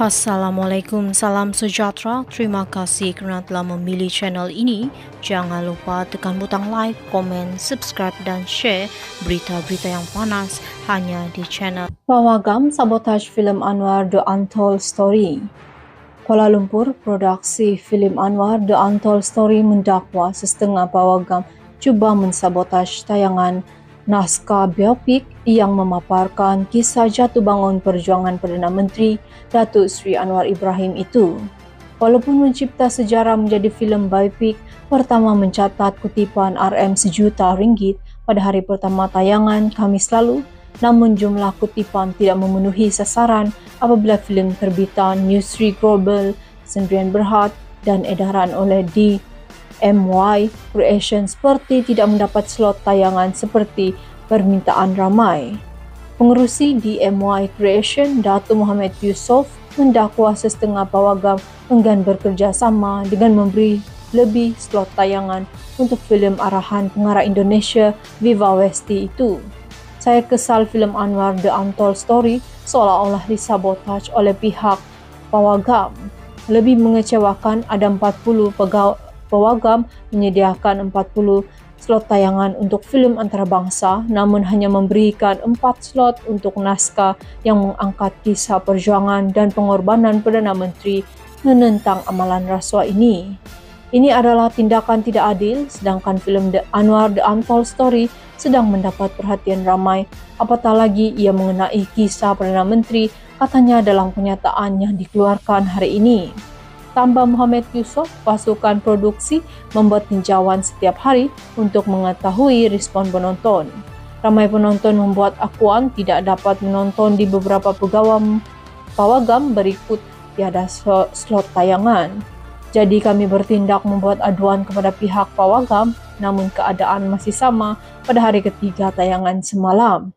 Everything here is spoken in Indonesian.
Assalamualaikum, salam sejahtera. Terima kasih kerana telah memilih channel ini. Jangan lupa tekan butang like, komen, subscribe dan share berita-berita yang panas hanya di channel. Pawagam sabotaj filem Anwar The Untold Story. Kuala Lumpur, produksi filem Anwar The Untold Story mendakwa setengah pawagam cuba mensabotaj tayangan naskah biopik yang memaparkan kisah jatuh bangun perjuangan Perdana Menteri Datuk Seri Anwar Ibrahim itu. Walaupun mencipta sejarah menjadi filem biopik pertama mencatat kutipan RM sejuta ringgit pada hari pertama tayangan Khamis lalu, namun jumlah kutipan tidak memenuhi sasaran apabila filem terbitan Newsree Global sendirian berhad dan edaran oleh D MY Creation seperti tidak mendapat slot tayangan seperti permintaan ramai. Pengerusi di MY Creation, Datuk Muhammad Yusof, mendakwa setengah pawagam enggan bekerjasama dengan memberi lebih slot tayangan untuk filem arahan pengarah Indonesia Viva Westi itu. Saya kesal filem Anwar The Untold Story seolah-olah disabotaj oleh pihak pawagam. Lebih mengecewakan ada 40 pegawai Pawagam menyediakan 40 slot tayangan untuk filem antarabangsa namun hanya memberikan 4 slot untuk naskah yang mengangkat kisah perjuangan dan pengorbanan Perdana Menteri menentang amalan rasuah ini. Ini adalah tindakan tidak adil sedangkan filem The Anwar The Untold Story sedang mendapat perhatian ramai apatah lagi ia mengenai kisah Perdana Menteri katanya dalam pernyataan yang dikeluarkan hari ini. Tambah Muhammad Yusof, pasukan produksi membuat tinjauan setiap hari untuk mengetahui respon penonton. Ramai penonton membuat akuan tidak dapat menonton di beberapa pegawai pawagam berikut tiada slot tayangan. Jadi kami bertindak membuat aduan kepada pihak pawagam namun keadaan masih sama pada hari ketiga tayangan semalam.